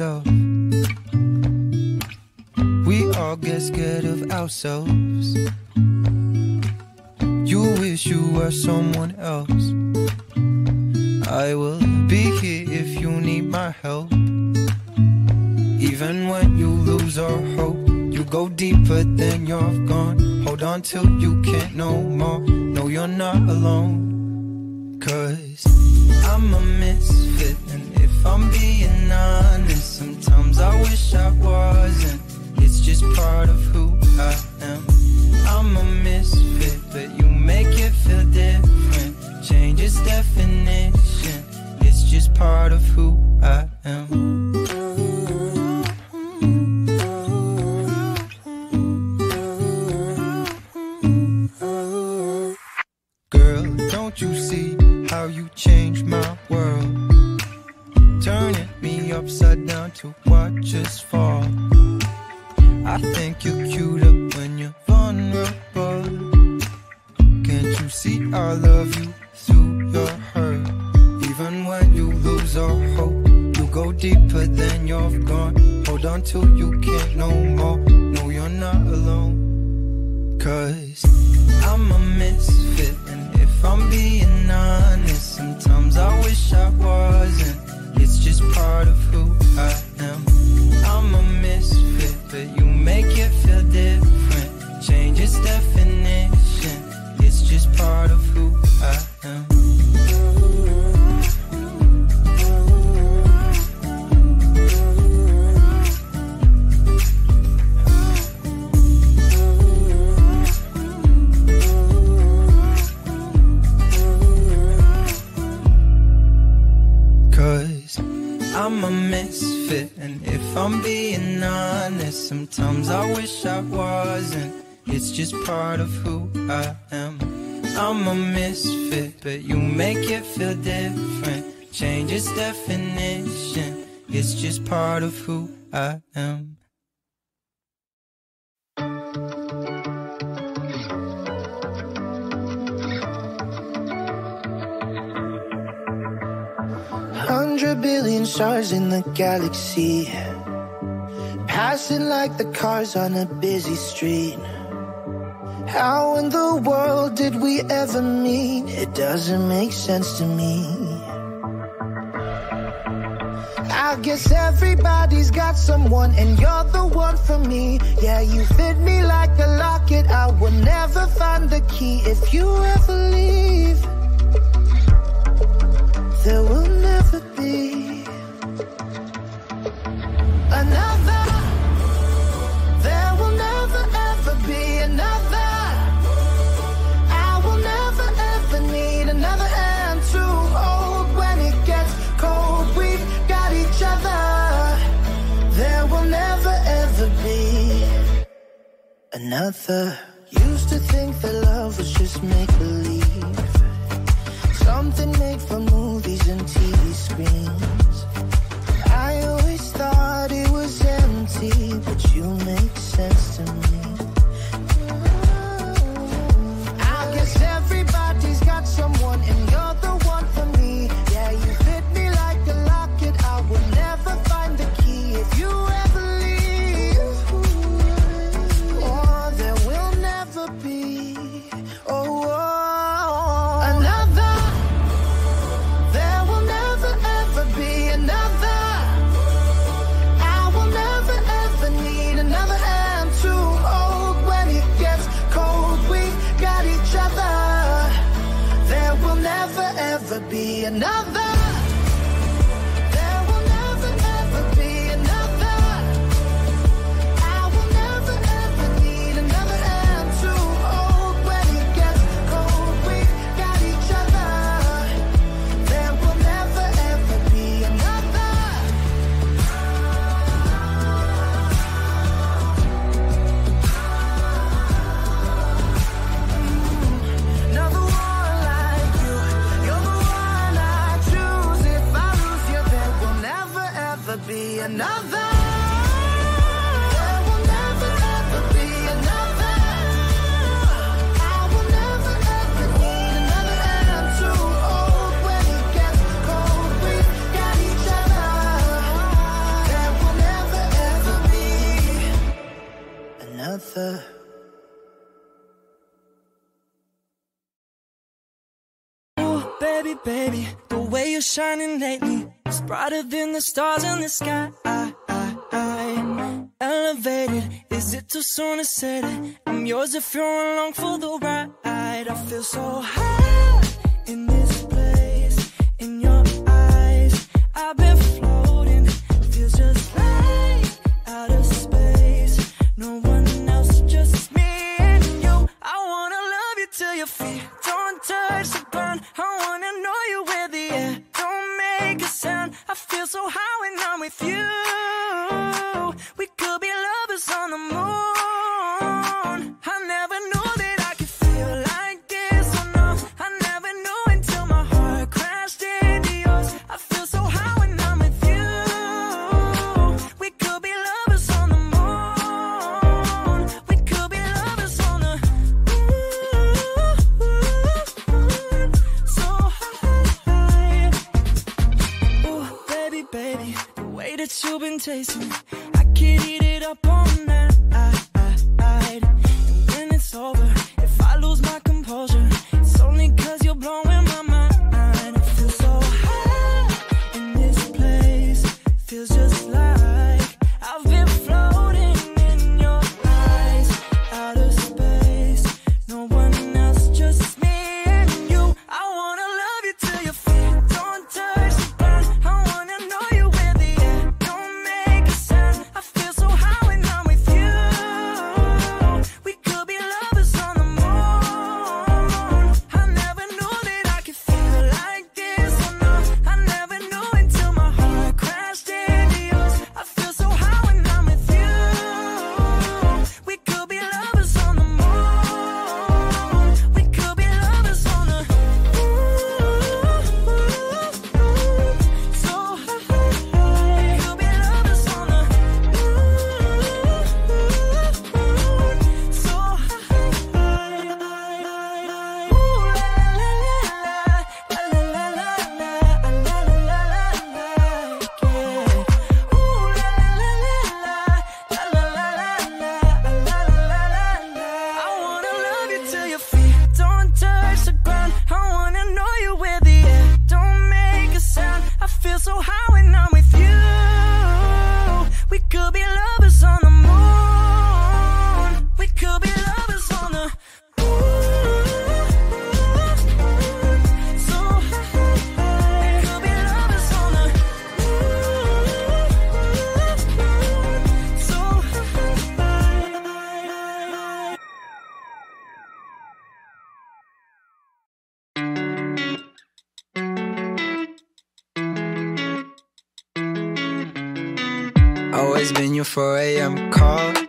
ourselves. We all get scared of ourselves. You wish you were someone else. I will be here if you need my help. Even when you lose all hope, you go deeper than you've gone. Hold on till you can't no more. No, you're not alone. Cause I'm a misfit, and if I'm being honest, sometimes I wish I wasn't. It's just part of who I am. I'm a misfit, but you make it feel different. Change its definition. It's just part of who I am. Cause I'm a misfit, and if I'm being honest, sometimes I wish I wasn't. It's just part of who I am. I'm a misfit, but you make it feel different. Change its definition. It's just part of who I am. Sometimes I wish I wasn't. It's just part of who I am. I'm a misfit, but you make it feel different. Change its definition. It's just part of who I am. Hundred billion stars in the galaxy, passing like the cars on a busy street. How in the world did we ever meet? It doesn't make sense to me. I guess everybody's got someone, and you're the one for me. Yeah, you fit me like a locket. I will never find the key if you shining lately It's brighter than the stars in the sky. Elevated, is it too soon to say that I'm yours if you're along for the ride? I feel so high in this place, in your eyes. I've been floating, feels just like sound. I feel so high when I'm with you. We could be lovers on the moon.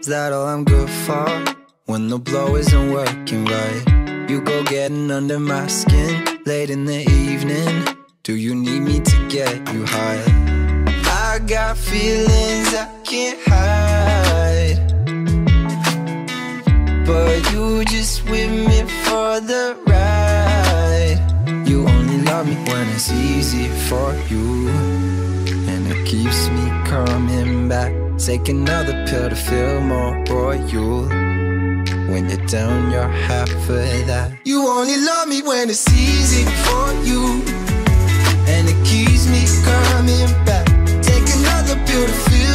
That all I'm good for? When the blow isn't working right, you go getting under my skin late in the evening. Do you need me to get you high? I got feelings I can't hide. But you just with me for the ride. You only love me when it's easy for you. And it keeps me coming back. Take another pill to feel more royal. When you're down, you're half of that. You only love me when it's easy for you. And it keeps me coming back. Take another pill to feel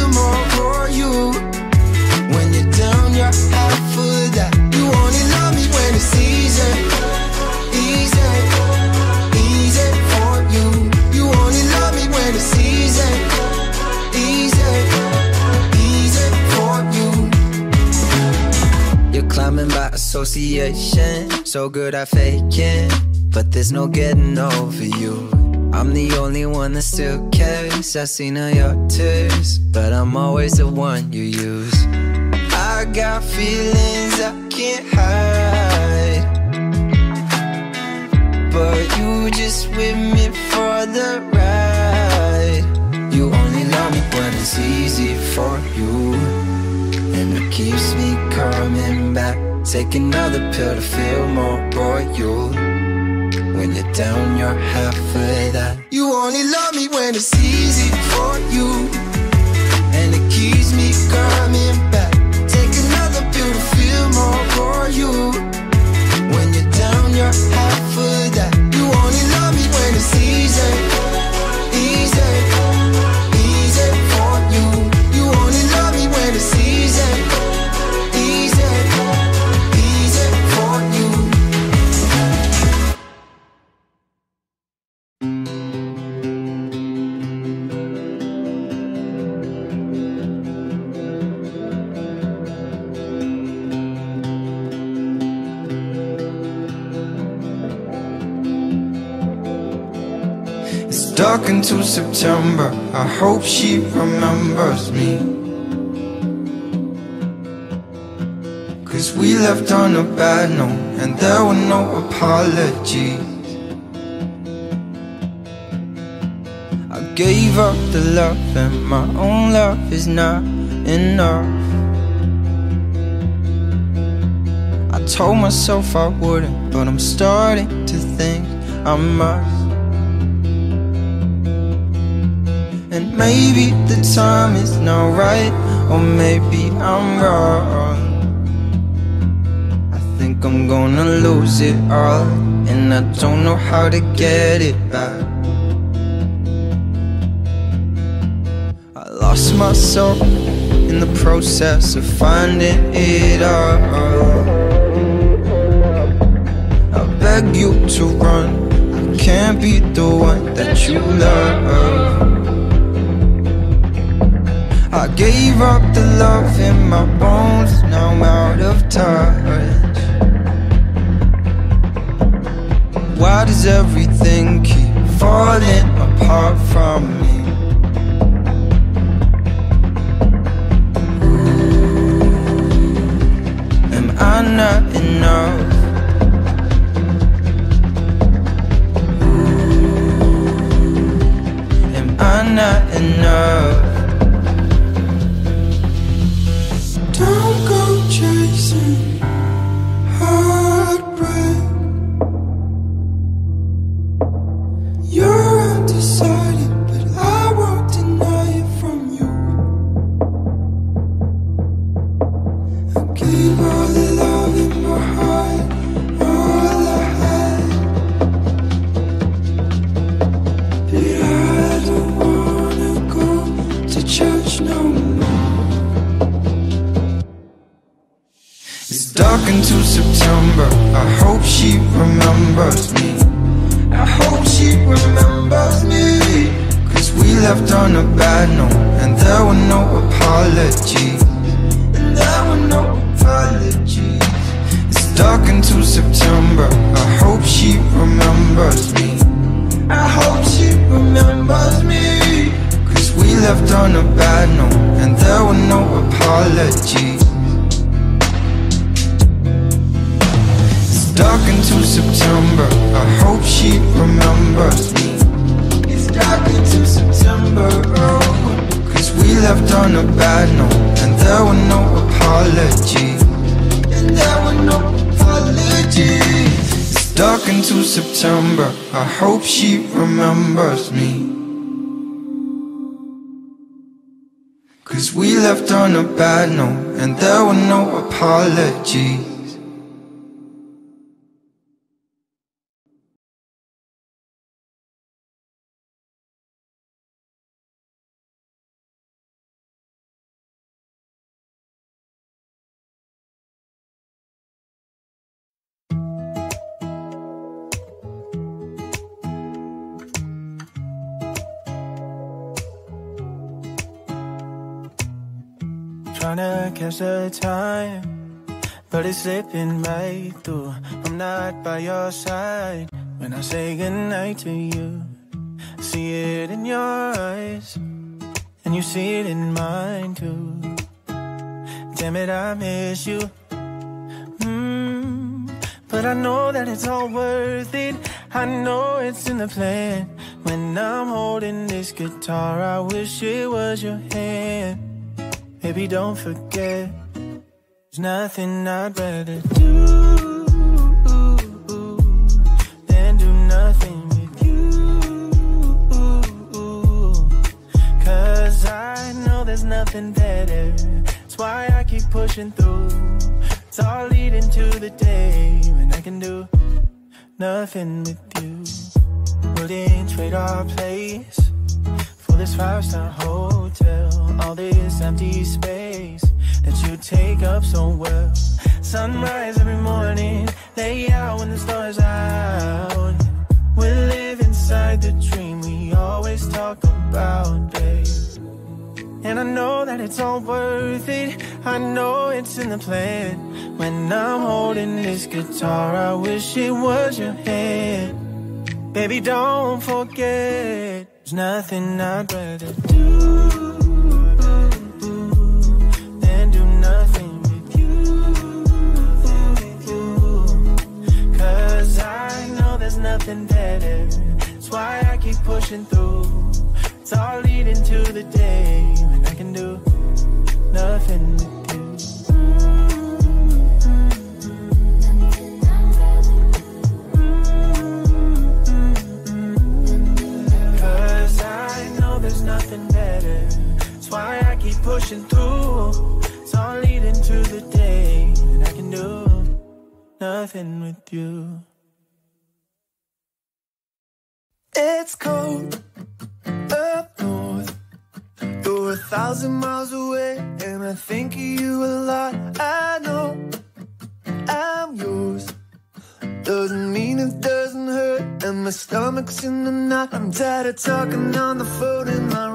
association, so good at faking. But there's no getting over you. I'm the only one that still cares. I've seen all your tears, but I'm always the one you use. I got feelings I can't hide. But you just with me for the ride. You only love me when it's easy for you. And it keeps me coming back. Take another pill to feel more royal When you're down, you're halfway that. You only love me when it's easy for you. And it keeps me coming back. Take another pill to feel more royal When you're down, you're Stuck into September. I hope she remembers me. Cause we left on a bad note, and there were no apologies. I gave up the love, and my own love is not enough. I told myself I wouldn't, but I'm starting to think I must. Maybe the time is not right, or maybe I'm wrong. I think I'm gonna lose it all, and I don't know how to get it back. I lost myself in the process of finding it all. I beg you to run, I can't be the one that you love. Gave up the love in my bones, now I'm out of touch. Why does everything keep falling apart from me? Am I not enough? It's dark into September. I hope she remembers me. Cause we left on a bad note, and there were no apologies. Catch the time, but it's slipping right through. I'm not by your side when I say goodnight to you. I See it in your eyes, and you see it in mine too. Damn it, I miss you. Mm, but I know that it's all worth it. I know it's in the plan. When I'm holding this guitar, I wish it was your hand. Baby, don't forget, there's nothing I'd rather do than do nothing with you. Cause I know there's nothing better. That's why I keep pushing through. It's all leading to the day when I can do nothing with you. Wouldn't trade our place this five star hotel. All this empty space that you take up so well. Sunrise every morning, lay out when the stars out. We live inside the dream we always talk about, babe. And I know that it's all worth it. I know it's in the plan. When I'm holding this guitar, I wish it was your hand. Baby, don't forget. Nothing I'd rather do than do nothing with you. With you. Cause I know there's nothing better. That's why I keep pushing through. It's all leading to the day when I can do nothing pushing through. It's all leading to the day that I can do nothing with you. It's cold up north. You're a thousand miles away, and I think of you a lot. I know I'm yours. Doesn't mean it doesn't hurt, and my stomach's in the knot. I'm tired of talking on the phone in my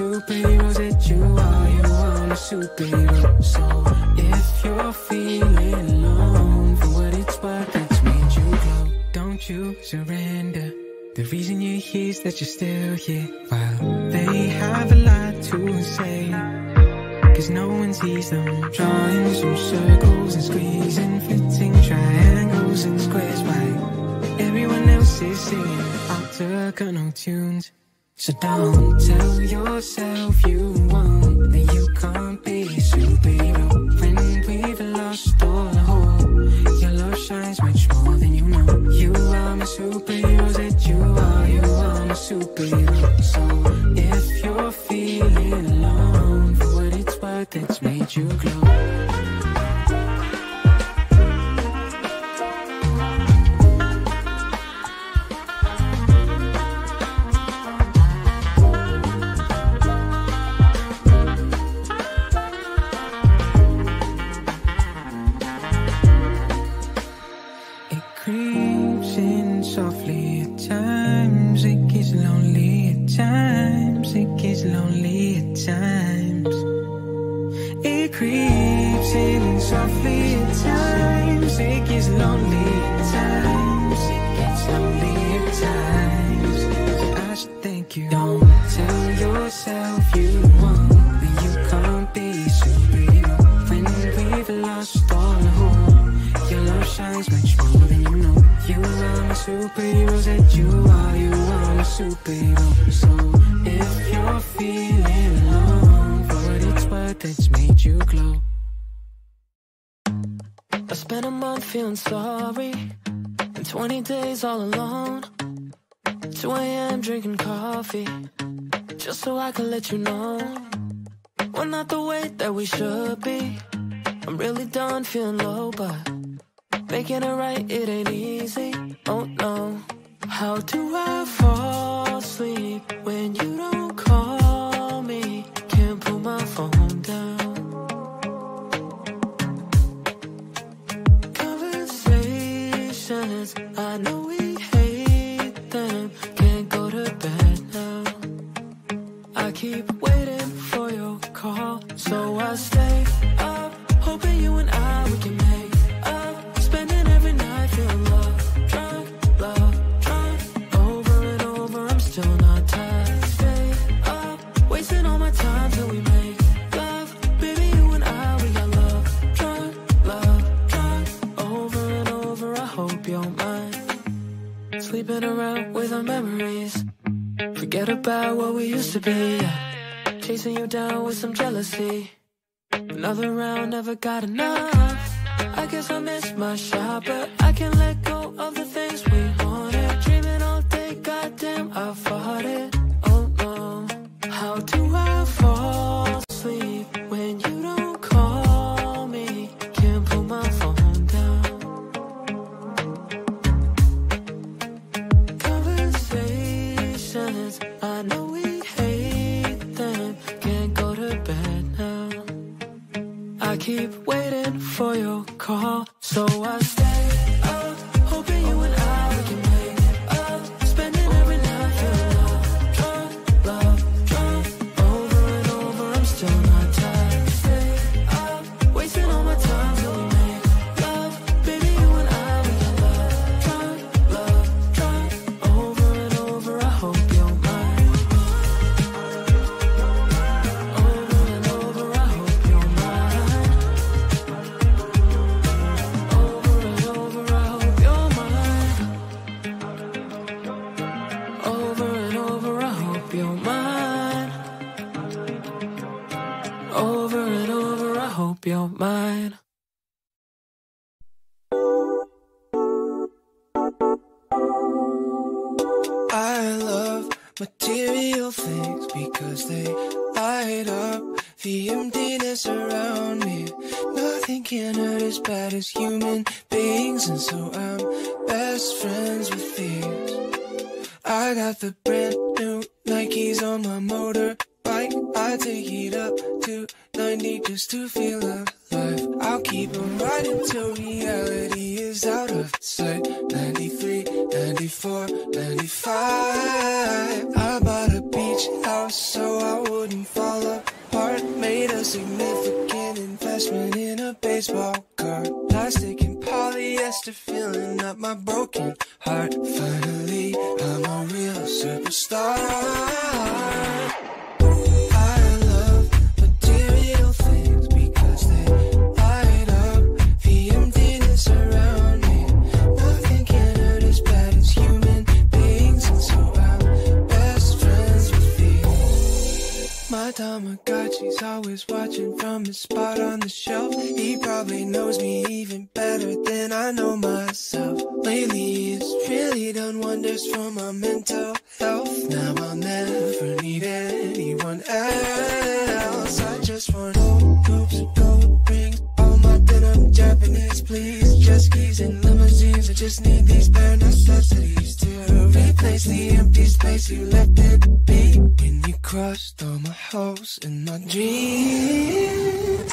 are my superhero, that you are, you are a superhero. So if you're feeling alone, for what it's worth, it's made you glow. Don't you surrender. The reason you're here is that you're still here. While they have a lot to say. Cause no one sees them drawing some circles and squeezing, fitting triangles and squares. Why everyone else is singing octagonal tunes. So don't tell yourself you won't, that you can't be a superhero. When we've lost all hope, your love shines much more than you know. You are my superhero, that you are, you are my superhero. So if you're feeling alone, for what it's worth, it's made you glow. Coffee just so I can let you know we're not the way that we should be. I'm really done feeling low, but making it right, it ain't easy. Oh no. How do I fall asleep when you don't call me? Can't put my phone down. Conversations, I know so I stay up, hoping you and I we can make up. Spending every night feeling love, drunk, love, drunk. Over and over, I'm still not tired. Stay up, wasting all my time till we make love. Baby, you and I we got love, drunk, love, drunk. Over and over, I hope you're mine. Sleeping around with our memories. Forget about what we used to be. Chasing you down with some jealousy. Another round, never got enough. I guess I missed my shot, but I can't let go of the things we wanted. Dreaming all day, goddamn, I fought it. Call, so I Nothing can hurt as bad as human beings, and so I'm best friends with these. I got the brand new Nikes on my motorbike. I take it up to 90 just to feel alive. I'll keep on riding till reality is out of sight. 93, 94, 95. I bought a beach house so I wouldn't fall apart. Made a significant investment card. Plastic and polyester filling up my broken heart. Finally, I'm a real superstar. Tamagotchi's always watching from his spot on the shelf. He probably knows me even better than I know myself. Lately, he's really done wonders for my mental health. Now I'll never need anyone else. I just want hoops, gold Japanese, please. Just keys and limousines. I just need these bare necessities to replace the empty space you left it be when you crushed all my hopes and my dreams.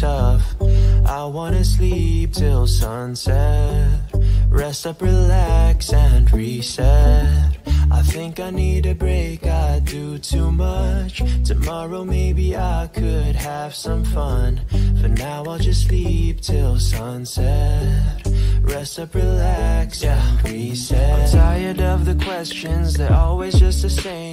Tough. I wanna sleep till sunset. Rest up, relax, and reset. I think I need a break, I do too much. Tomorrow maybe I could have some fun. For now I'll just sleep till sunset. Rest up, relax, yeah, reset. I'm tired of the questions, they're always just the same.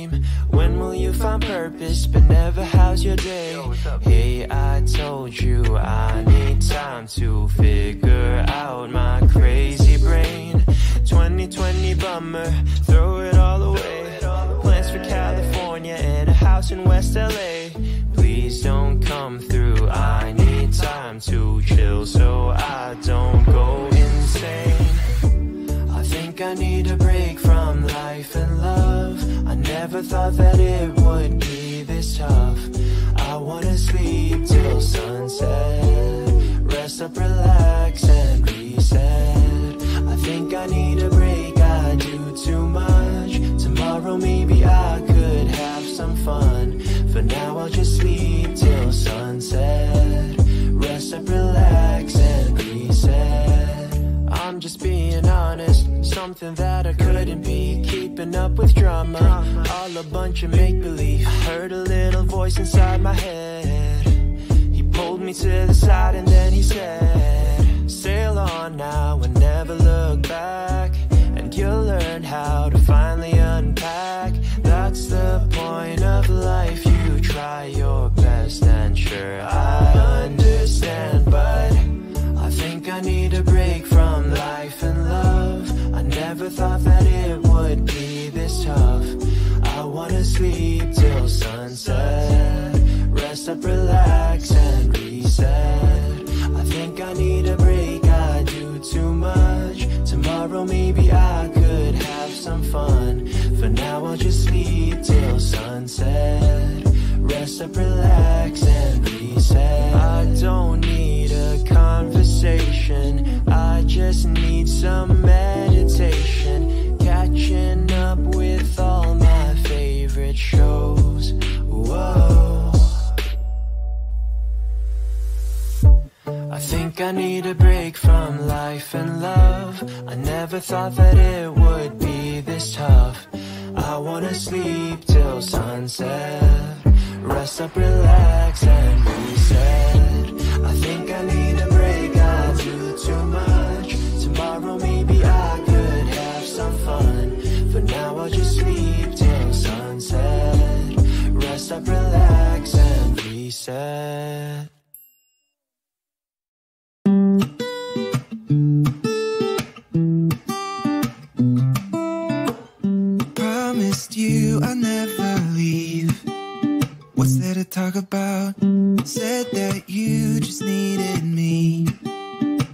When will you find purpose, but never how's your day? Hey, I told you I need time to figure out my crazy brain. 2020 bummer, throw it all away. Plans for California and a house in West LA. Please don't come through. I need time to chill so I don't go think I need a break from life and love. I never thought that it would be this tough. I wanna sleep till sunset. Rest up, relax, and reset. I think I need a break, I do too much. Tomorrow maybe I could have some fun. For now I'll just sleep till sunset. Rest up, relax, and. Just being honest, something that I couldn't be. Keeping up with drama, all a bunch of make believe. Heard a little voice inside my head. He pulled me to the side and then he said, Sail on now and never look back. And you'll learn how to finally unpack. That's the point of life. You try your best, and sure, I understand, but I think I need a break never thought that it would be this tough. I wanna sleep till sunset. Rest up, relax, and reset. I think I need a break, I do too much. Tomorrow maybe I could have some fun. For now I'll just sleep till sunset. Rest up, relax, and reset. I don't need a conversation. I just need some meditation. Catching up with all my favorite shows. Whoa. I think I need a break from life and love. I never thought that it would be this tough. I wanna sleep till sunset. Rest up, relax, and reset. I think I need a break, I do too much. Tomorrow maybe I could have some fun. For now I'll just sleep till sunset. Rest up, relax, and reset. Talk about? Said that you just needed me.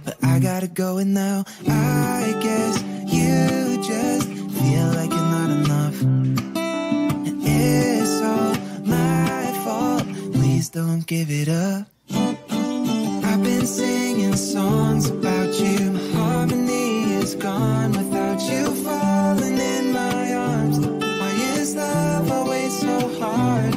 But I gotta go and now I guess you just feel like you're not enough. And it's all my fault. Please don't give it up. I've been singing songs about you. My harmony is gone without you falling in my arms. Why is love always so hard?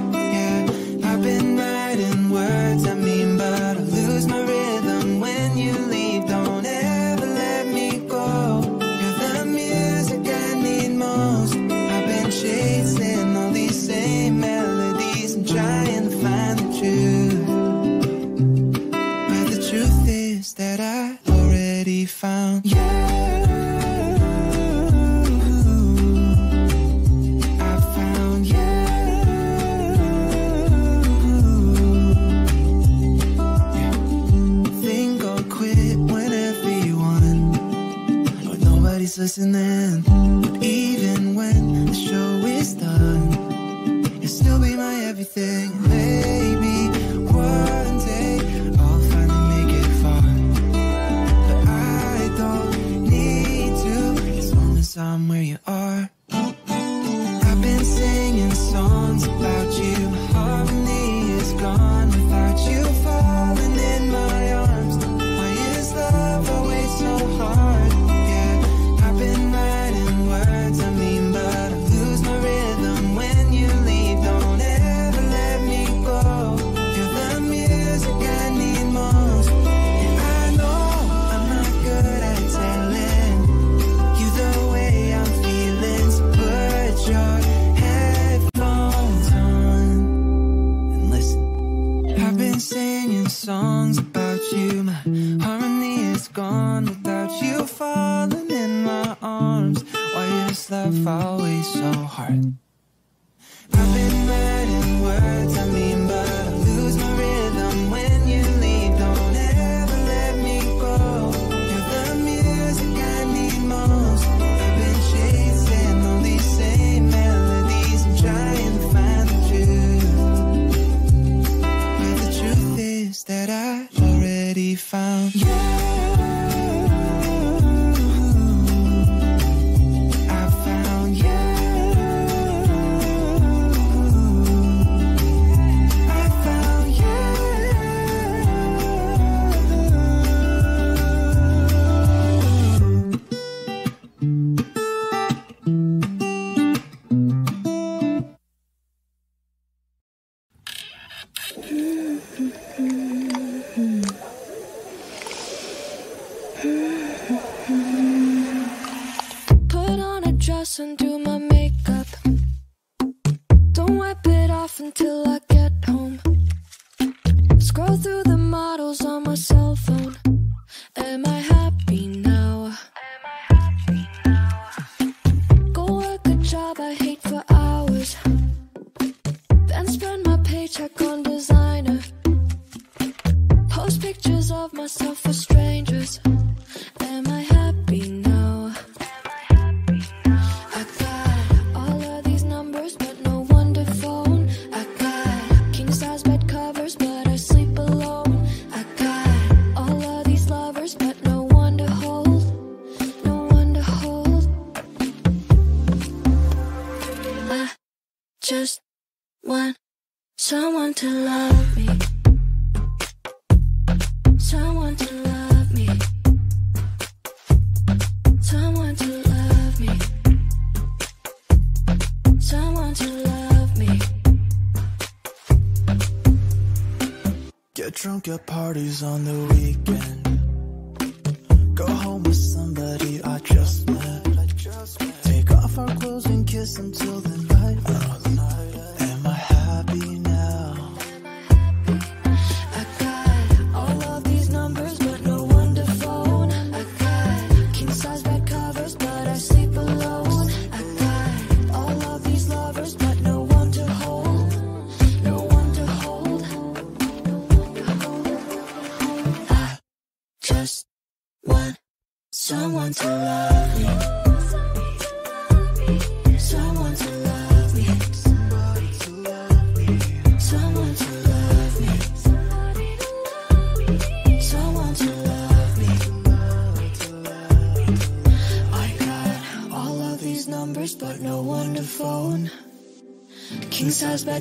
parties on the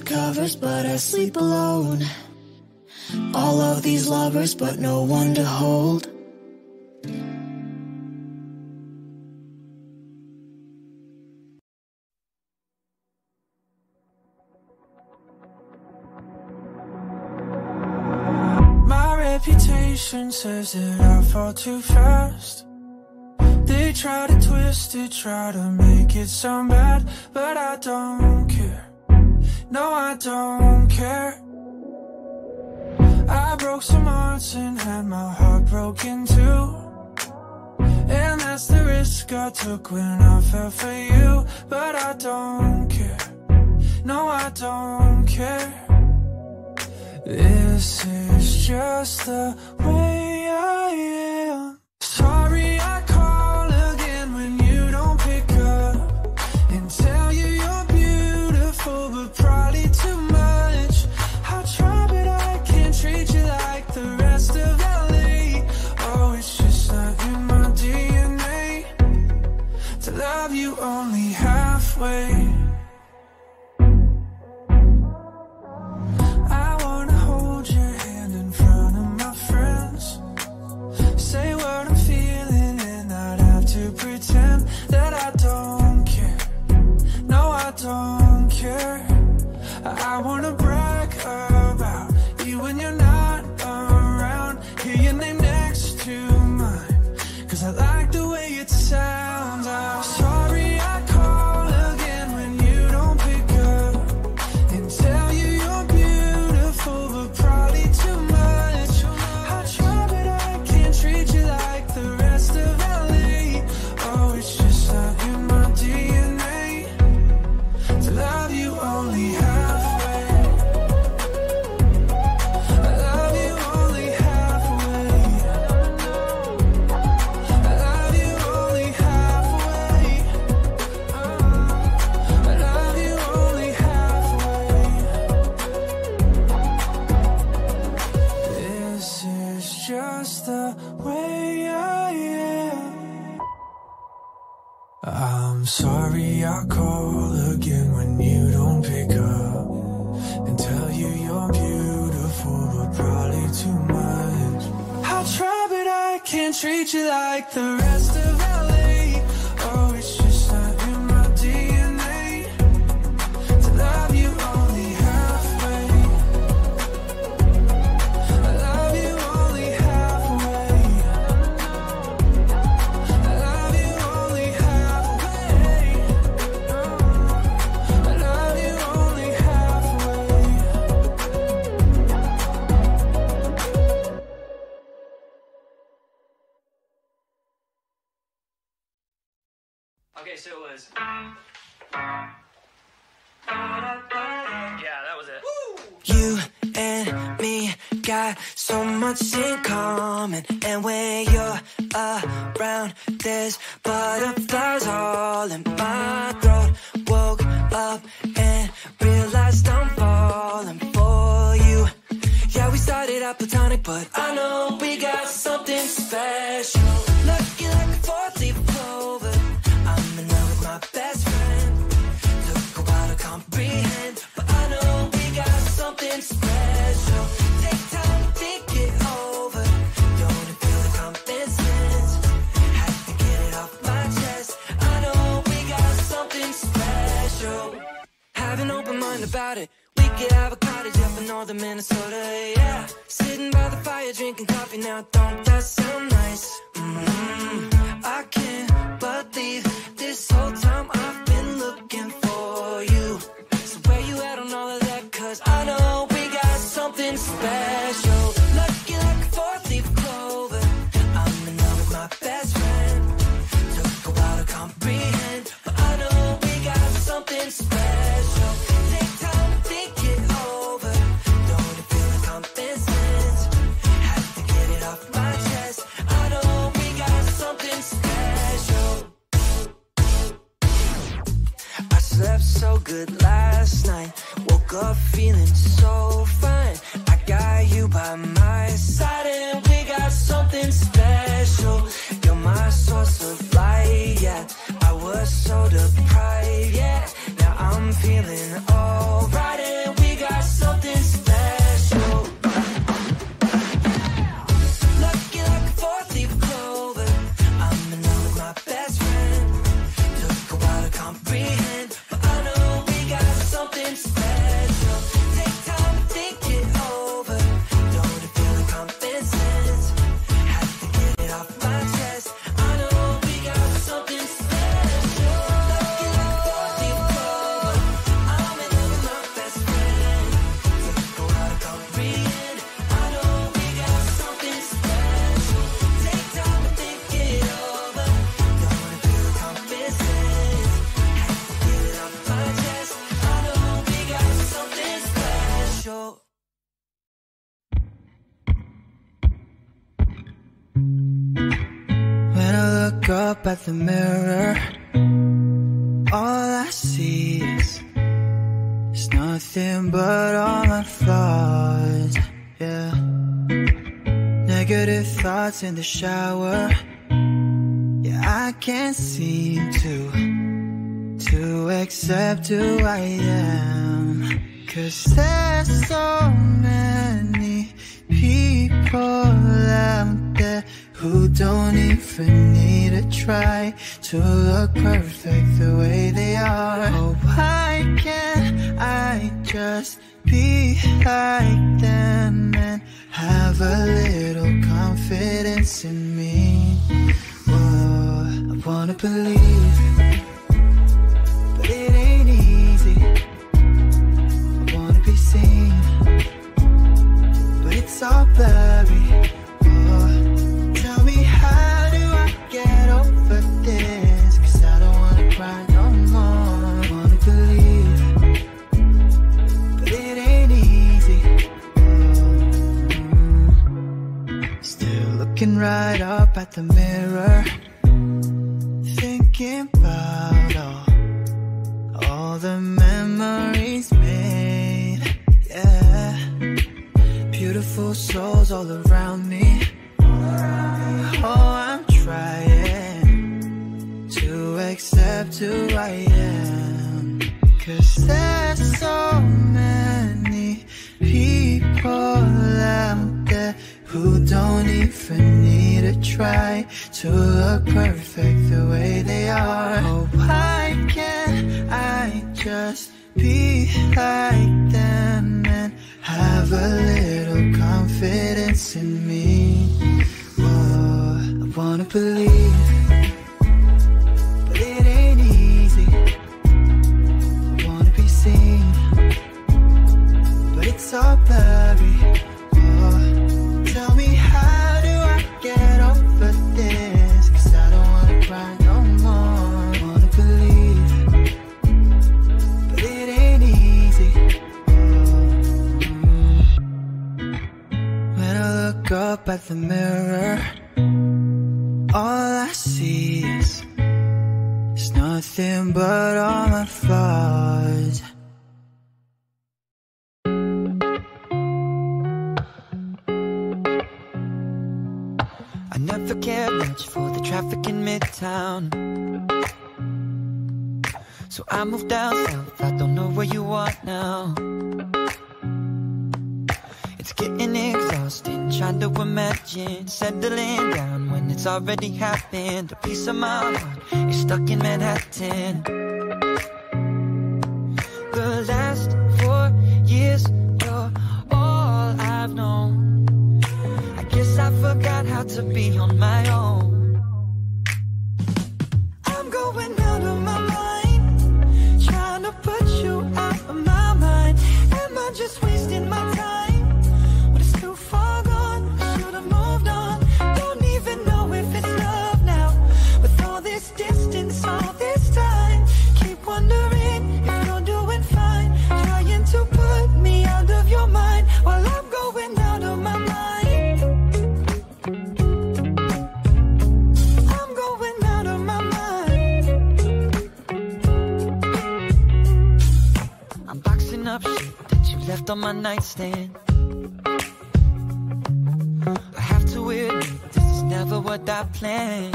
covers, but I sleep alone. All of these lovers, but no one to hold. My reputation says that I fall too fast. They try to twist it, try to make it sound bad, but I don't care. No, I don't care. I broke some hearts and had my heart broken too. And that's the risk I took when I fell for you. But I don't care. No, I don't care. This is just the way I am. halfway. got so much in common. And when you're around There's butterflies all in my throat Woke up and realized I'm falling for you. Yeah, we started out platonic But I know northern Minnesota, yeah Sitting by the fire, drinking coffee now Don't that sound nice? Mm -hmm. I can't believe this whole time I've good last night. Woke up feeling so fine. I got you by my side, and we got something special. You're my source of light, yeah. I was so deprived, yeah. Now I'm feeling. at the mirror. All I see is It's nothing but all my flaws Yeah. Negative thoughts in the shower. Yeah, I can't seem to To accept who I am. Cause there's so many people out don't even need to try to look perfect the way they are. Oh, why can't I just be like them and have a little confidence in me? Whoa, I wanna believe, but it ain't easy. I wanna be seen, but it's all bad. right up at the mirror, thinking about all, all the memories made. Yeah, beautiful souls all around me. Oh, I'm trying to accept who I am. Cause there's so many people out who don't even need to try to look perfect the way they are. Oh, why can't I just be like them and have a little confidence in me? already have left on my nightstand. I have to admit, this is never what I planned.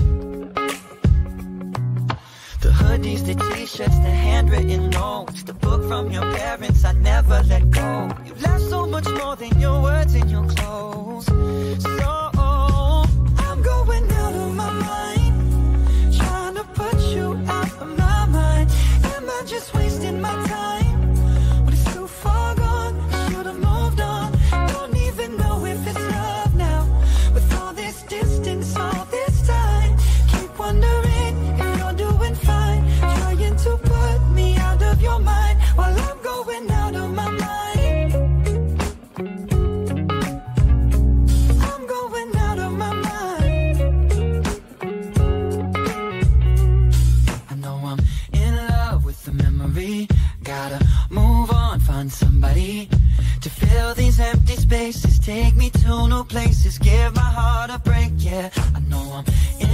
The hoodies, the t-shirts, the handwritten notes The book from your parents, I never let go. You left so much more than your words and your clothes. So Yeah.